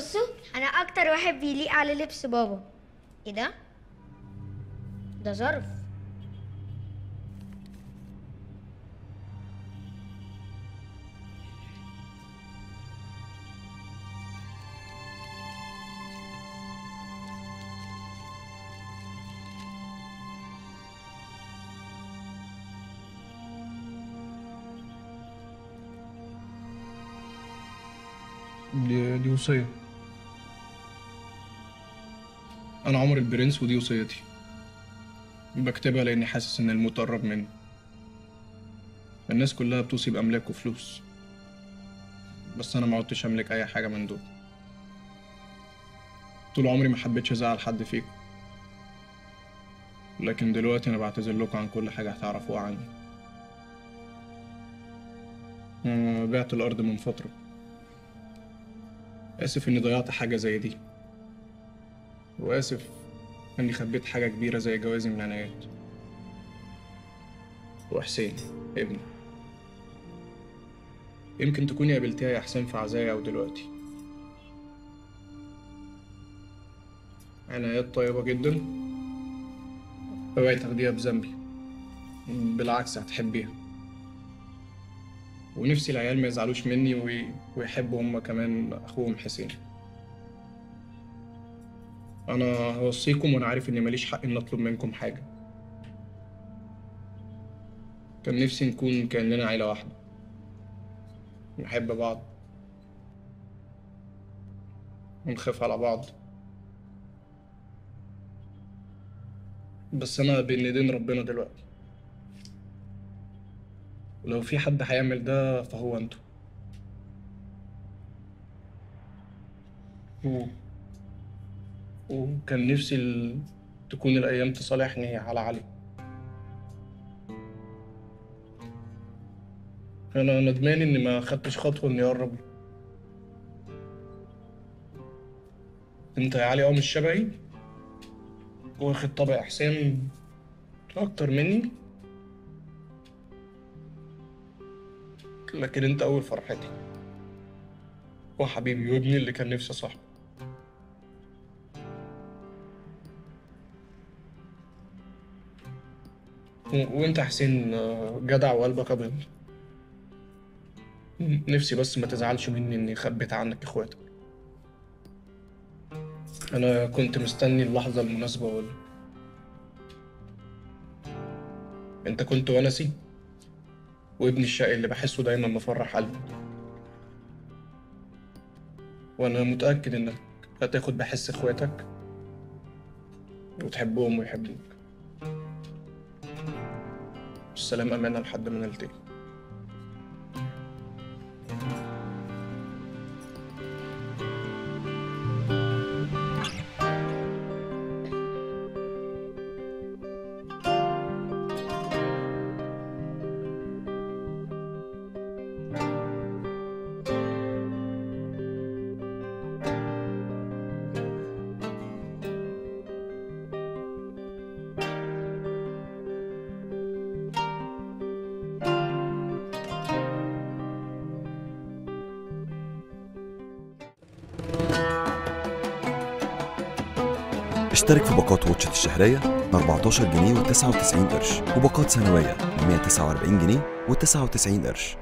بصوا أنا أكتر واحد بيليق على لبس بابا. إيه ده؟ ده ظرف. دي, دي وصية أنا عمر البرنس ودي وصيتي. بكتبها لأني حاسس إن الموت قرب مني. الناس كلها بتوصي بأملاك وفلوس. بس أنا ما عدتش أملك أي حاجة من دول. طول عمري ما حبيتش أزعل حد فيكم. لكن دلوقتي أنا بعتذر لكم عن كل حاجة هتعرفوها عني. بعت الأرض من فترة. آسف إني ضيعت حاجة زي دي. وآسف إني خبيت حاجة كبيرة زي جوازي من العنايات وحسين ابني. يمكن تكوني قابلتيها يا حسين في عزايا أو دلوقتي. عنايات طيبة جدا. اوعي تاخديها بذنبي. بالعكس هتحبيها. ونفسي العيال ما يزعلوش مني وي... ويحبوا هما كمان أخوهم حسين. أنا هوصيكم وأنا عارف إني ماليش حق ان أطلب منكم حاجة. كان نفسي نكون كأننا عيلة واحدة. نحب بعض. ونخاف على بعض. بس أنا بين إيدين ربنا دلوقتي. ولو في حد هيعمل ده فهو أنتوا. وكان نفسي. تكون الأيام تصالحني على علي. أنا ندمان إني ما خدتش خطوة إني أقرب له. أنت يا علي أه مش واخد طبع حسين أكتر مني؟ لكن أنت أول فرحتي. وحبيبي وابني اللي كان نفسي صاحبه وانت حسين آه، جدع وقلبك أبيض. نفسي بس ما تزعلش مني إني خبيت عنك إخواتك. أنا كنت مستني اللحظة المناسبة وال... أنت كنت ونسي؟ وابني الشقي اللي بحسه دايما مفرح قلبي. وأنا متأكد إنك هتاخد بحس إخواتك وتحبهم ويحبوك. السلام امانة لحد ما نلتقي. اشترك في باقات واتشت الشهرية ب 14 جنيه و99 قرش وباقات سنوية ب 149 جنيه و99 قرش.